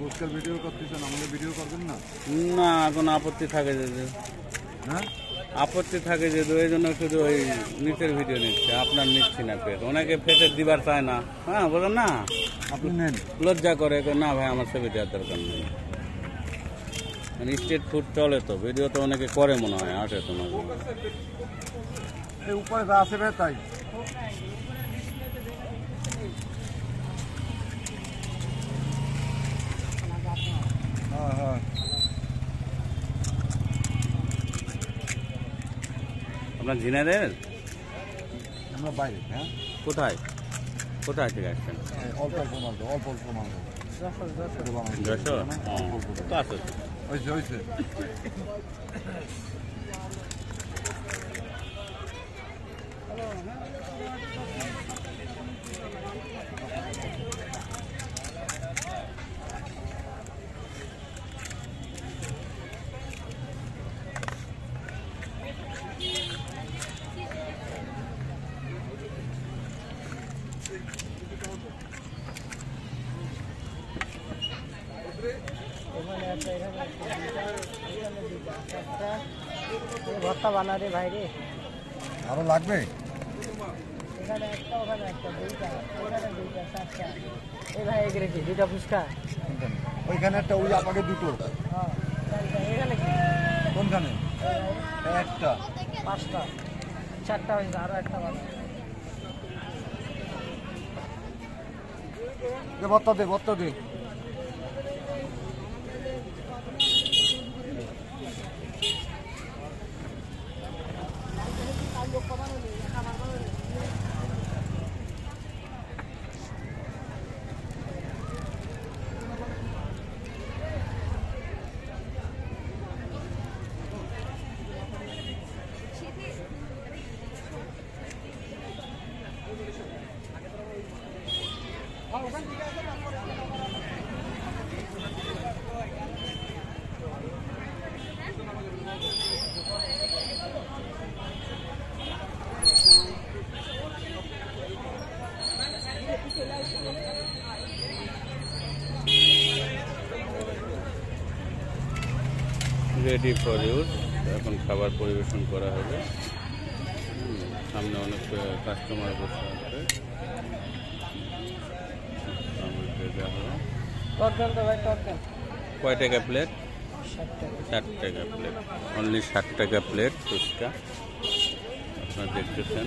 গোস্তের ভিডিও করতেছেন আমাদের ভিডিও করবেন না? না এখন আপত্তি থাকে যে যে। হ্যাঁ? আপত্তি থাকে যে এই জন্য শুধু ওই নিচের ভিডিও নিচ্ছে আপনার নিচ্ছি না ফের। ওনাকে ফেটের দিবার চায় না। হ্যাঁ বলেন না। আপনি নেন। লজ্জা করে না ভাই আমার ছবি দেওয়ার দরকার নেই। মানে স্ট্রিট ফুড চলে তো ভিডিও তো অনেকে করে মনে হয় আসে তো মাঝে মাঝে। এই উপরে যা আছে তাই হ্যাঁ হ্যাঁ আপনার ঝিনাইদের আমরা বাইরে হ্যাঁ? কোথায়? কোথায় থেকে আসছেন? অল্প অল্প মাল অল্প অল্প মাল। যশোর? তো তো। হয়েছে হয়েছে ভর্তা বানা রে ভাই রে। আরও লাগবে? এখানে একটা ওখানে একটা দুইটা দুইটা চারটা। এই ভাই এগিয়ে রেখে দুইটা ফুচকা? ওইখানে একটা ওই আমাকে দুটো। এখানে কি? কোনখানে? একটা। পাঁচটা। চারটা হয়েছে আরও একটা বানা দে ভত্তা দে। ভত্তা দে রেডি ফর ইউজ এখন খাবার পরিবেশন করা হবে। সামনে অনেক কাস্টমার বসে আছে। কয় টাকা প্লেট ষাট টাকা। প্লেট অনলি ষাট টাকা প্লেট ফুচকা। আপনারা দেখতেছেন।